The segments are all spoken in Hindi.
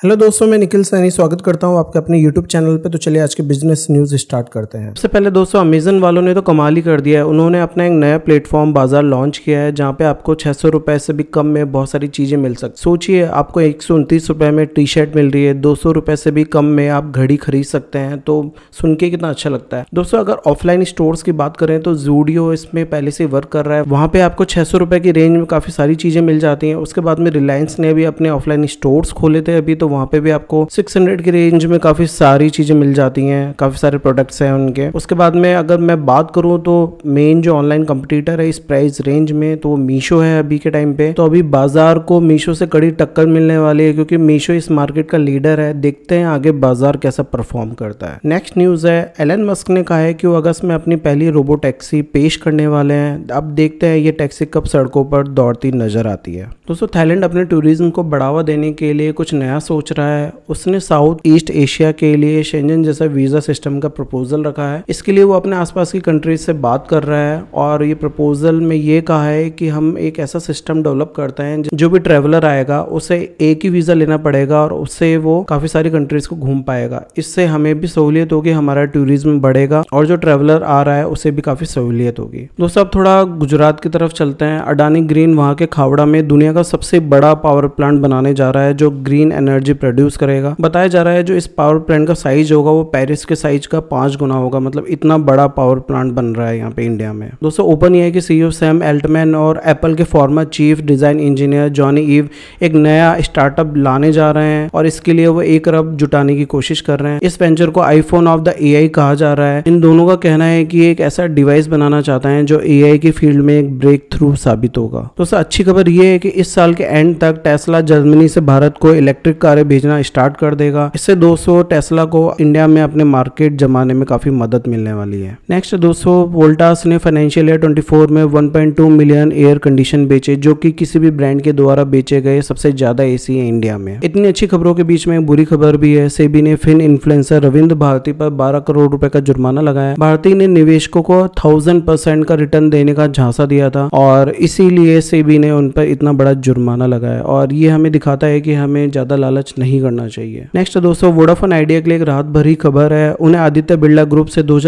हेलो दोस्तों, मैं निखिल सैनी स्वागत करता हूँ आपके अपने यूट्यूब चैनल पे। तो चलिए आज के बिज़नेस न्यूज़ स्टार्ट करते हैं। सबसे पहले दोस्तों अमेजन वालों ने तो कमाल ही कर दिया है। उन्होंने अपना एक नया प्लेटफॉर्म बाज़ार लॉन्च किया है, जहाँ पे आपको छह सौ रुपए से भी कम में बहुत सारी चीज़ें मिल सकती सोचिए, आपको एक सौ उनतीस रुपए में टी शर्ट मिल रही है, दो सौ रुपए से भी कम में आप घड़ी खरीद सकते हैं तो सुन के कितना अच्छा लगता है। दोस्तों, अगर ऑफलाइन स्टोर्स की बात करें तो जूडियो इसमें पहले से वर्क कर रहा है। वहाँ पे आपको छह सौ रुपए की रेंज में काफ़ी सारी चीज़ें मिल जाती है। उसके बाद में रिलायंस ने भी अपने ऑफलाइन स्टोर्स खोले थे। अभी तो वहाँ पे भी आपको सिक्स हंड्रेड की रेंज में काफ़ी सारी चीज़ें मिल जाती हैं, काफ़ी सारे प्रोडक्ट्स हैं उनके। उसके बाद में अगर मैं बात करूँ तो मेन जो ऑनलाइन कंपटीटर है इस प्राइस रेंज में तो मीशो है अभी के टाइम पे। तो अभी बाज़ार को मीशो से कड़ी टक्कर मिलने वाली है, क्योंकि मीशो इस मार्केट का लीडर है। देखते हैं आगे बाज़ार कैसा परफॉर्म करता है। नेक्स्ट न्यूज़ है एलन मस्क ने कहा है कि वो अगस्त में अपनी पहली रोबो टैक्सी पेश करने वाले हैं। अब देखते हैं ये टैक्सी कब सड़कों पर दौड़ती नज़र आती है। दोस्तों थाईलैंड अपने टूरिज़्म को बढ़ावा देने के लिए कुछ नया सोच रहा है। उसने साउथ ईस्ट एशिया के लिए शेंजन जैसा वीज़ा सिस्टम का प्रपोजल रखा है। इसके लिए वो अपने आसपास की कंट्रीज़ से बात कर रहा है और ये प्रपोजल में ये कहा है कि हम एक ऐसा सिस्टम डेवलप करते हैं जो भी ट्रेवलर आएगा, उसे एक ही वीज़ा लेना पड़ेगा और उससे वो काफ़ी सारी कंट्रीज़ को घूम पाएगा। इससे हमें भी सहूलियत होगी, हमारा टूरिज़्म बढ़ेगा और जो ट्रेवलर आ रहा है, उसे भी काफ़ी सहूलियत होगी। दोस्तों, अब थोड़ा गुजरात की तरफ़ चलते हैं। अडानी ग्रीन वहाँ के खावड़ा में दुनिया का सबसे बड़ा पावर प्लांट बनाने जा रहा है, जो ग्रीन एनर्जी प्रोड्यूस करेगा। बताया जा रहा है जो इस पावर प्लांट का साइज़ होगा, वो पेरिस के साइज़ का पाँच गुना होगा। मतलब इतना बड़ा पावर प्लांट बन रहा है यहाँ पे इंडिया में। दोस्तों ओपन ये है कि सीईओ सैम एल्टमैन और एप्पल के former chief design engineer Jony Ive एक नया स्टार्टअप लाने जा रहे हैं और इसके लिए वो एक अरब जुटाने की कोशिश कर रहे हैं। इस वेंचर को आईफोन ऑफ़ द ए कहा जा रहा है। इन दोनों का कहना है कि एक ऐसा डिवाइस बनाना चाहता है जो ए की फ़ील्ड में एक ब्रेक थ्रू साबित होगा। दोस्तों, अच्छी खबर ये है कि इस साल के एंड तक टेस्ला जर्मनी से भारत को इलेक्ट्रिक कारें भेजना स्टार्ट कर देगा। इससे दोस्तों टेस्ला को इंडिया में अपने मार्केट जमाने में काफ़ी मदद मिलने वाली है। नेक्स्ट दोस्तों वोल्टास ने फाइनेंशियल ईयर 24 में 1.2 मिलियन एयर कंडीशन बेचे, जो कि किसी भी ब्रांड के द्वारा बेचे गए सबसे ज़्यादा एसी है इंडिया में। इतनी अच्छी खबरों के बीच में बुरी खबर भी है। सेबी ने फिन इन्फ्लुएंसर रविंद्र भारती पर बारह करोड़ रुपए का जुर्माना लगाया। भारती ने निवेशकों को थाउज़ेंड परसेंट का रिटर्न देने का झांसा दिया था और इसीलिए सेबी ने उन पर इतना बड़ा जुर्माना लगाया। और ये हमें दिखाता है कि हमें ज़्यादा लालच नहीं करना चाहिए। नेक्स्ट दोस्तों वोडाफोन आइडिया के लिए एक राहत भरी खबर है। उन्हें आदित्य बिरला ग्रुप से दो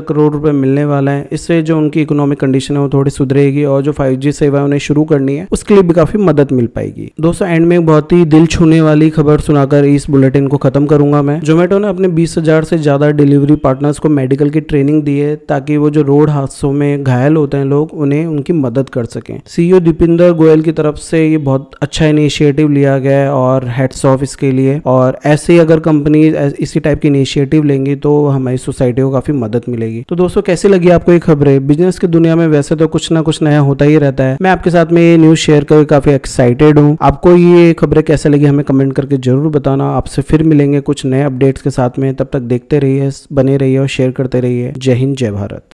करोड़ रुपए मिलने वाला है। इससे जो उनकी इकोनॉमिक कंडीशन है, वो थोड़ी सुधरेगी और जो फाइव सेवा उन्हें शुरू करनी है, उसके लिए भी काफ़ी मदद मिल पाएगी। दोस्तों एंड में बहुत ही दिल छूने वाली खबर सुनाकर इस बुलेटिन को खत्म करूँगा मैं। जोमेटो ने अपने बीस से ज़्यादा डिलीवरी पार्टनर्स को मेडिकल की ट्रेनिंग दी है, ताकि वो जो रोड हादसों में घायल होते हैं लोग, उन्हें उनकी मदद कर सकें। सीईओ दीपिंदर गोयल की तरफ़ से ये बहुत अच्छा इनिशिएटिव लिया गया है और हेड्स ऑफ़ इसके लिए। और ऐसे ही अगर कंपनी इसी टाइप की इनिशिएटिव लेंगी तो हमारी सोसाइटी को काफ़ी मदद मिलेगी। तो दोस्तों, कैसी लगी आपको ये खबरें? बिज़नेस की दुनिया में वैसे तो कुछ ना कुछ नया होता ही रहता है। मैं आपके साथ में ये न्यूज़ शेयर करके काफ़ी एक्साइटेड हूँ। आपको ये खबरें कैसे लगी हमें कमेंट करके ज़रूर बताना। आपसे फिर मिलेंगे कुछ नए अपडेट्स के साथ में। तब तक देखते रहिए, बने रहिए और शेयर करते रहिए। जय हिंद, जय भारत।